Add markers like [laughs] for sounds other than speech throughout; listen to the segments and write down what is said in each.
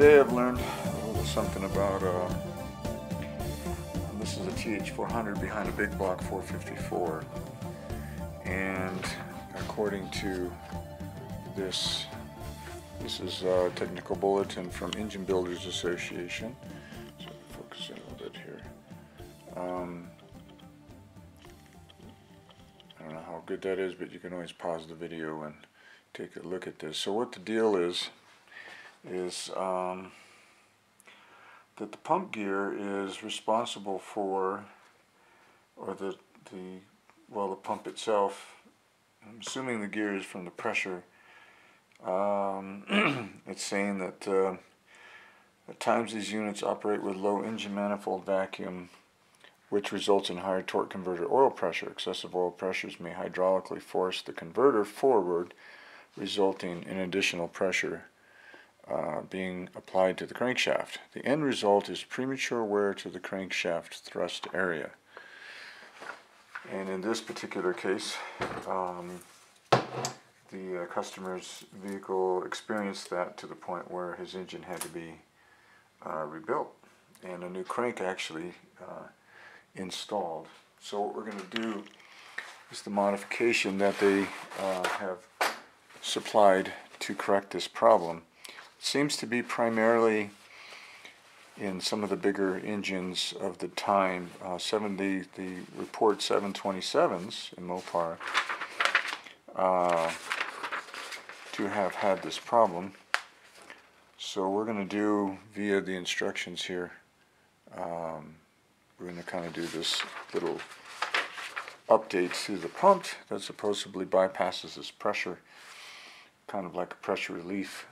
today I've learned a little something about, uh, this is a TH400 behind a big block 454. And according to this, this is a technical bulletin from Engine Builders Association. So focus in a little bit here. Um, I don't know how good that is, but you can always pause the video and take a look at this. So what the deal is, is um, that the pump gear is responsible for, or the, the, well the pump itself, I'm assuming the gear is from the pressure, um, [clears throat] it's saying that uh, at times these units operate with low engine manifold vacuum which results in higher torque converter oil pressure. Excessive oil pressures may hydraulically force the converter forward resulting in additional pressure uh, being applied to the crankshaft. The end result is premature wear to the crankshaft thrust area. And in this particular case, um, the uh, customer's vehicle experienced that to the point where his engine had to be uh, rebuilt. And a new crank actually uh, installed. So what we're going to do is the modification that they uh, have supplied to correct this problem seems to be primarily in some of the bigger engines of the time. Uh, 70, the report 727s in Mopar uh, to have had this problem. So we're going to do via the instructions here. Um, we're going to kind of do this little update to the pump that supposedly bypasses this pressure, kind of like a pressure relief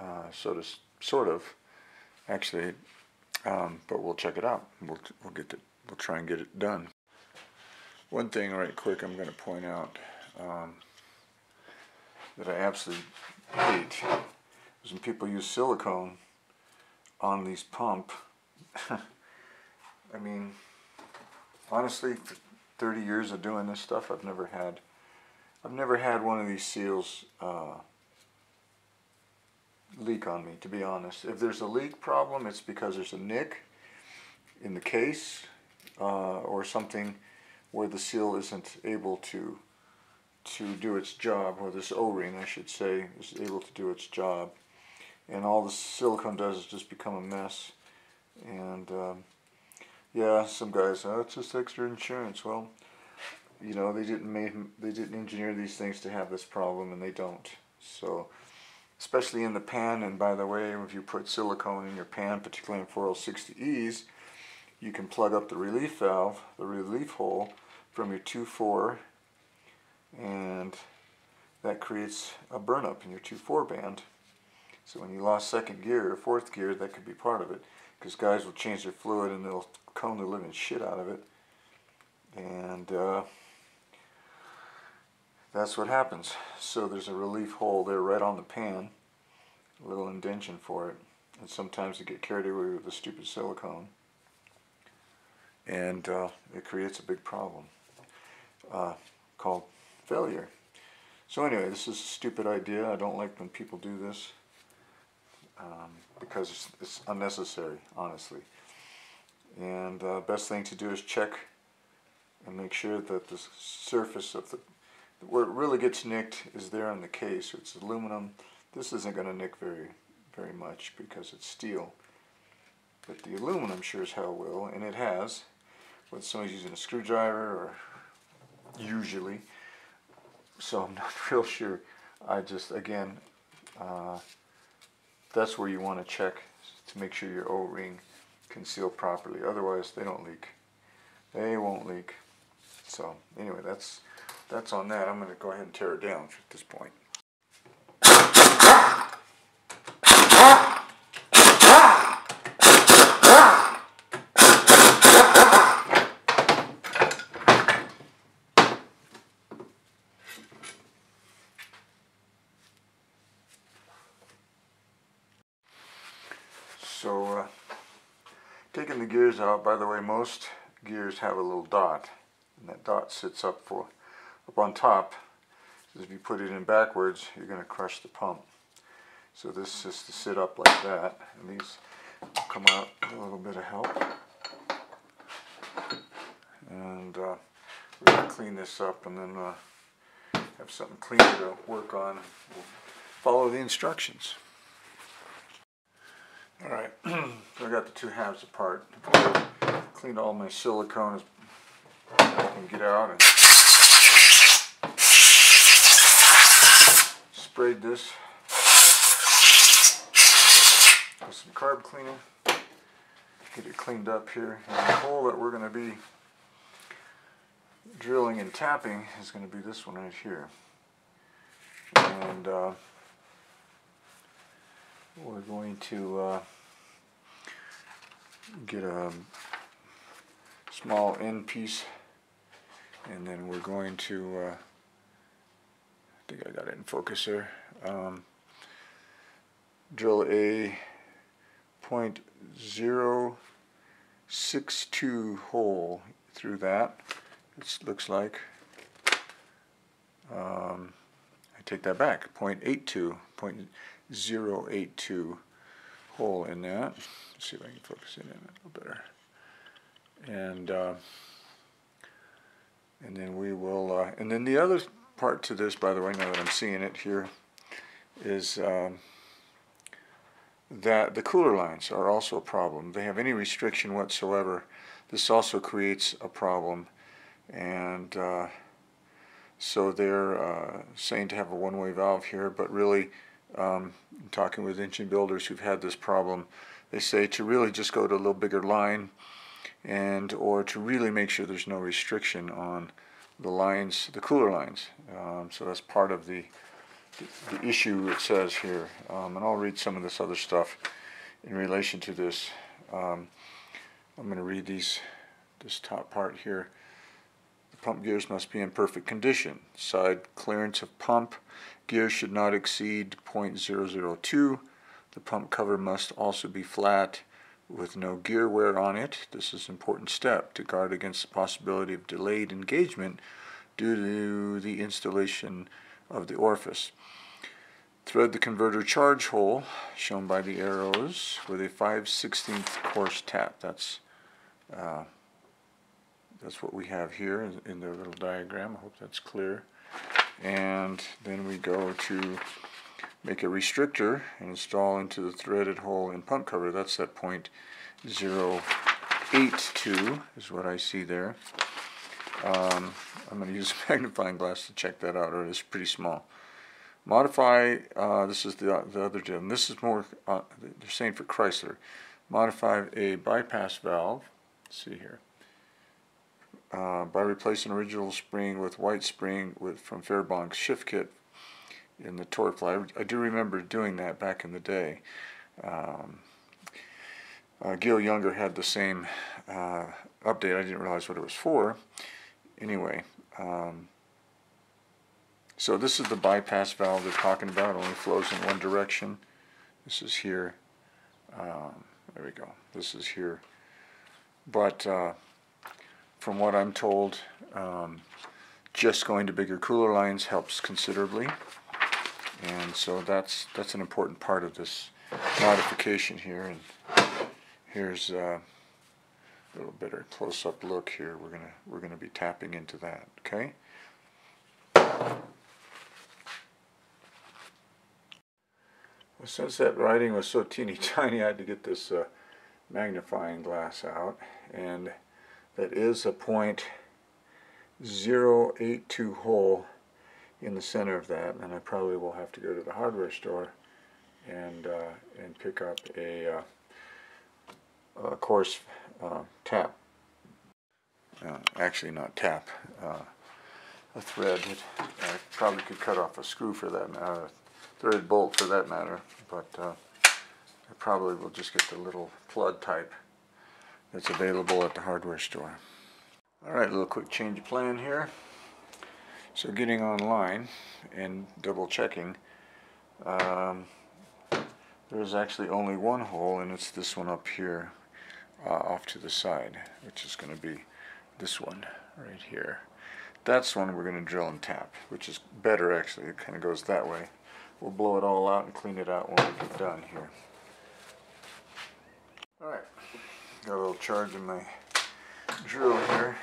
uh, so to sort of actually um, but we'll check it out. We'll, we'll get it we'll try and get it done. One thing right quick I'm going to point out um, that I absolutely hate is when people use silicone on these pump. [laughs] I mean honestly for 30 years of doing this stuff I've never had I've never had one of these seals uh, leak on me, to be honest. If there's a leak problem, it's because there's a nick in the case uh, or something where the seal isn't able to to do its job, or this O-ring, I should say, is able to do its job. And all the silicone does is just become a mess. And um, yeah, some guys, oh, it's just extra insurance. Well, you know, they didn't make, they didn't engineer these things to have this problem, and they don't. So especially in the pan. And by the way, if you put silicone in your pan, particularly in 4L60Es, you can plug up the relief valve, the relief hole, from your 2.4 and that creates a burn up in your 2.4 band. So when you lost second gear or fourth gear, that could be part of it. Because guys will change their fluid and they'll cone the living shit out of it. And uh, that's what happens. So there's a relief hole there right on the pan, a little indention for it. And sometimes you get carried away with the stupid silicone. And uh, it creates a big problem uh, called failure. So anyway, this is a stupid idea. I don't like when people do this um, because it's, it's, unnecessary, honestly. And uh, best thing to do is check and make sure that the surface of the where it really gets nicked is there on the case. It's aluminum. This isn't going to nick very, very much because it's steel. But the aluminum sure as hell will, and it has. When someone's using a screwdriver or usually. So I'm [laughs] not real sure. I just, again, uh, that's where you want to check to make sure your O-ring can seal properly. Otherwise, they don't leak. They won't leak. So anyway, that's that's on that. I'm going to go ahead and tear it down at this point. So, uh, taking the gears out, by the way, most gears have a little dot, and that dot sits up for up on top, if you put it in backwards, you're going to crush the pump. So this is to sit up like that, and these come out with a little bit of help. And uh, we're going to clean this up and then uh, have something cleaner to work on. We'll follow the instructions. Alright, [clears throat] so I got the two halves apart. Cleaned all my silicone can get out and sprayed this with some carb cleaner. Get it cleaned up here. And the hole that we're going to be drilling and tapping is going to be this one right here. And uh, we're going to uh, get a small end piece and then we're going to uh, think I got it in focus there um, drill a 0.062 hole through that it looks like um, I take that back 0.82 0.082 hole in that. Let's see if I can focus it in a little better. And uh, and then we will, uh, and then the other part to this, by the way, now that I'm seeing it here, is um, that the cooler lines are also a problem. They have any restriction whatsoever. This also creates a problem, and uh, so they're uh, saying to have a one-way valve here, but really um, talking with engine builders who've had this problem, they say to really just go to a little bigger line and or to really make sure there's no restriction on the lines, the cooler lines. Um, so that's part of the, the, issue it says here. Um, and I'll read some of this other stuff in relation to this. Um, I'm going to read these, this top part here. The pump gears must be in perfect condition. Side clearance of pump Gear should not exceed 0.002. The pump cover must also be flat with no gear wear on it. This is an important step to guard against the possibility of delayed engagement due to the installation of the orifice. Thread the converter charge hole, shown by the arrows, with a 5 16th course tap. That's uh, that's what we have here in the little diagram. I hope that's clear and then we go to make a restrictor and install into the threaded hole in pump cover. That's that point 082 is what I see there. Um, I'm going to use a [laughs] magnifying glass to check that out, or it's pretty small. Modify, uh, this is the, the other gem. this is more, uh, they're saying for Chrysler. Modify a bypass valve, let's see here, uh, by replacing original spring with white spring with from Fairbank's shift kit in the torque Torqueflite. I do remember doing that back in the day. Um, uh, Gil Younger had the same uh, update. I didn't realize what it was for. Anyway, um, so this is the bypass valve they're talking about. It only flows in one direction. This is here. Um, there we go. This is here. But uh, from what I'm told, um, just going to bigger cooler lines helps considerably. And so that's that's an important part of this modification here. And here's uh, a little better close-up look here. We're gonna we're gonna be tapping into that. Okay. Well, since that writing was so teeny [laughs] tiny, I had to get this uh, magnifying glass out and that is a point 082 hole in the center of that and I probably will have to go to the hardware store and uh, and pick up a, uh, a coarse uh, tap uh, actually not tap uh, a thread I probably could cut off a screw for that matter threaded bolt for that matter but uh, I probably will just get the little plug type that's available at the hardware store. Alright, a little quick change of plan here. So getting online and double checking, um, there's actually only one hole and it's this one up here uh, off to the side, which is going to be this one right here. That's one we're going to drill and tap, which is better actually, it kind of goes that way. we'll blow it all out and clean it out when we get done here. Alright, got a little charge in my drill here.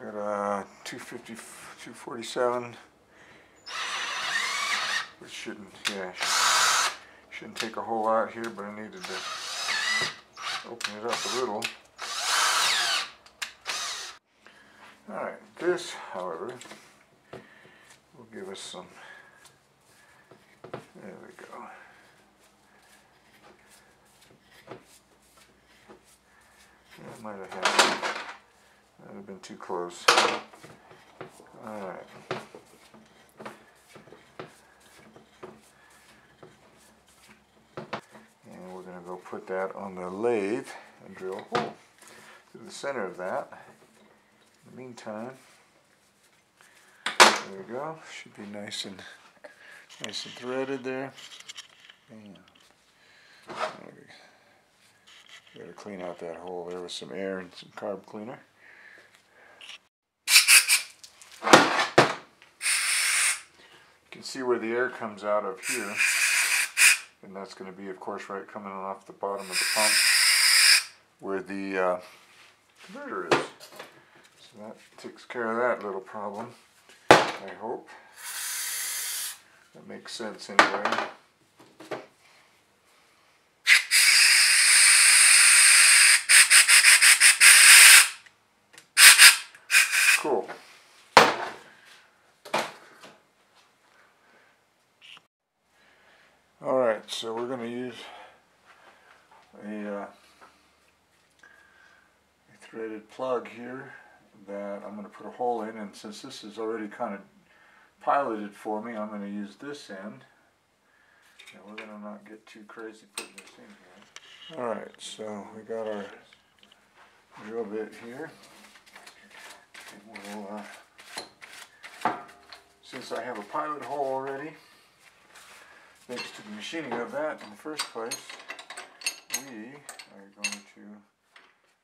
I Got a 250, 247, which shouldn't, yeah, shouldn't take a whole lot here, but I needed to open it up a little. Alright, this, however, will give us some, there we go. That might have happened. That have been too close. Alright. And we're going to go put that on the lathe and drill a hole through the center of that. In the meantime, there we go. Should be nice and nice and threaded there. Bam. Gotta clean out that hole there with some air and some carb cleaner. Can see where the air comes out of here. And that's going to be, of course, right coming off the bottom of the pump where the uh, converter is. So that takes care of that little problem, I hope. That makes sense anyway. Cool. Alright, so we're going to use a, uh, a threaded plug here that I'm going to put a hole in and since this is already kind of piloted for me I'm going to use this end and we're going to not get too crazy putting this in here. Alright, so we got our drill bit here. We'll, uh, since I have a pilot hole already, thanks to the machining of that in the first place, we are going to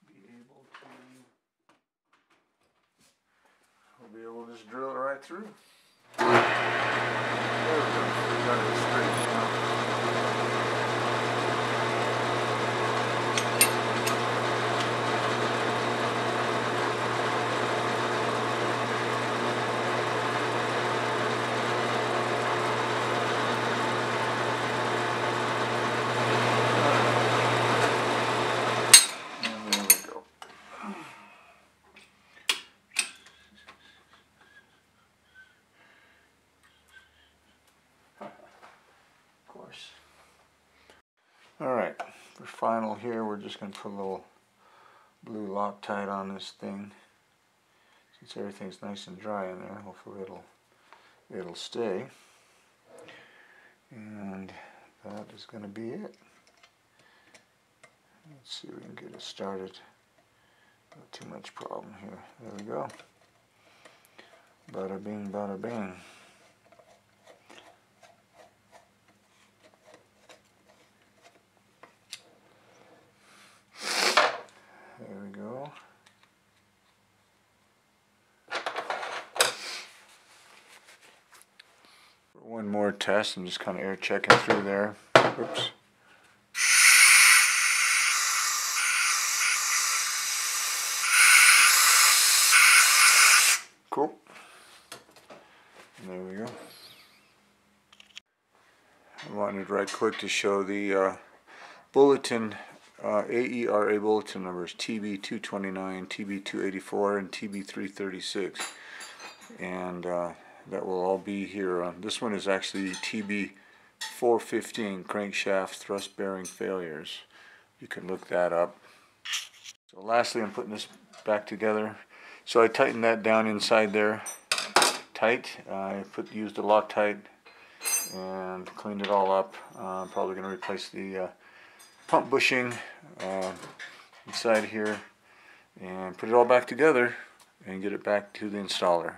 be able to we'll be able to just drill it right through. There we go. We got it straight now. And there we go. Of course. Alright, for final here, we're just going to put a little blue Loctite on this thing. Since everything's nice and dry in there, hopefully it'll it'll stay. And that is going to be it. Let's see if we can get it started. Not too much problem here. There we go. Bada bing, bada bing. There we go. Test. I'm just kind of air checking through there. Oops. Cool. There we go. I wanted right quick to show the uh, bulletin, uh, AERA bulletin numbers TB229, TB284, and TB336. And uh, that will all be here. On, this one is actually TB415, crankshaft thrust bearing failures. You can look that up. So lastly, I'm putting this back together. So I tightened that down inside there tight. I put used a Loctite and cleaned it all up. Uh, I'm probably going to replace the uh, pump bushing uh, inside here and put it all back together and get it back to the installer.